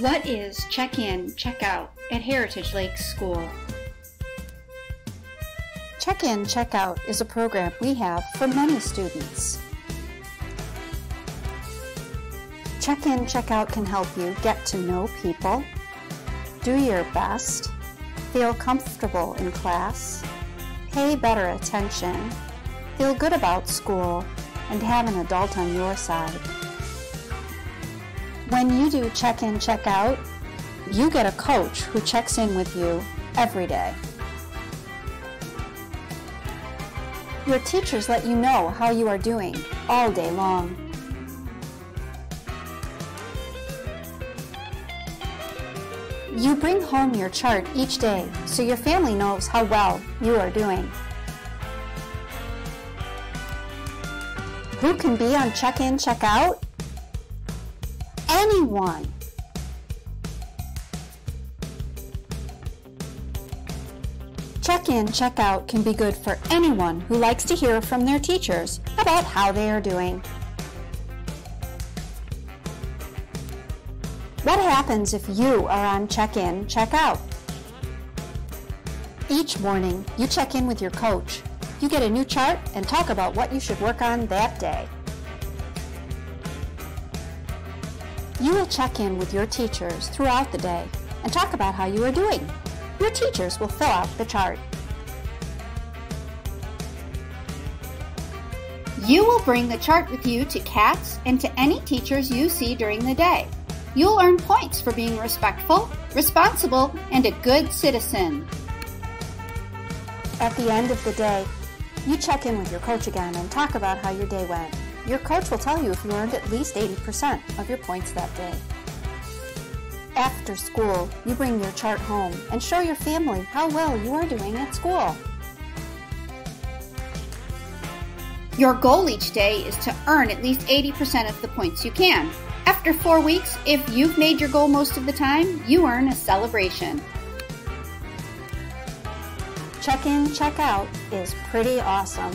What is check in, check out at Heritage Lakes School? Check in, check out is a program we have for many students. Check in, check out can help you get to know people, do your best, feel comfortable in class, pay better attention, feel good about school, and have an adult on your side. When you do check in, check out, you get a coach who checks in with you every day. Your teachers let you know how you are doing all day long. You bring home your chart each day so your family knows how well you are doing. Who can be on check in, check out? Anyone. Check in, check out can be good for anyone who likes to hear from their teachers about how they are doing. What happens if you are on check in, check out? Each morning, you check in with your coach. You get a new chart and talk about what you should work on that day. You will check in with your teachers throughout the day and talk about how you are doing. Your teachers will fill out the chart. You will bring the chart with you to CATS and to any teachers you see during the day. You'll earn points for being respectful, responsible, and a good citizen. At the end of the day, you check in with your coach again and talk about how your day went. Your coach will tell you if you earned at least 80% of your points that day. After school, you bring your chart home and show your family how well you are doing at school. Your goal each day is to earn at least 80% of the points you can. After four weeks, if you've made your goal most of the time, you earn a celebration. Check in, check out is pretty awesome.